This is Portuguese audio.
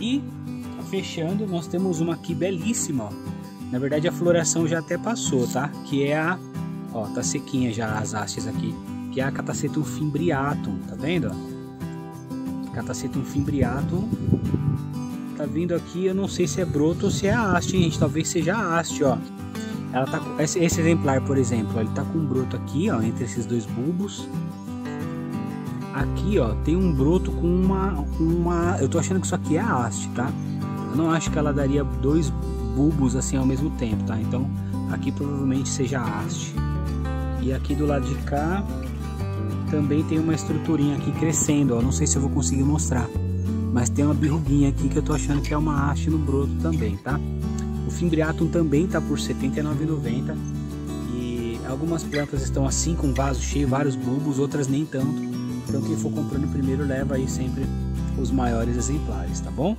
E fechando, nós temos uma aqui belíssima, ó. Na verdade a floração já até passou, tá? Que é a, ó, tá sequinha já as hastes aqui, que é a Catacetum fimbriatum, tá vendo? Catacetum fimbriatum. Tá vindo aqui, eu não sei se é broto ou se é a haste, gente, talvez seja a haste, ó. Ela tá esse, esse exemplar, por exemplo, ele tá com um broto aqui, ó, entre esses dois bulbos. Aqui, ó, tem um broto com uma, uma, eu tô achando que isso aqui é haste, tá? Eu não acho que ela daria dois bulbos assim ao mesmo tempo, tá? Então aqui provavelmente seja haste. E aqui do lado de cá também tem uma estruturinha aqui crescendo, ó. Não sei se eu vou conseguir mostrar. Mas tem uma birruguinha aqui que eu tô achando que é uma haste no broto também, tá? O Fimbriatum também tá por R$ 79,90 e algumas plantas estão assim com vaso cheio, vários bulbos, outras nem tanto. Então quem for comprando primeiro leva aí sempre os maiores exemplares, tá bom?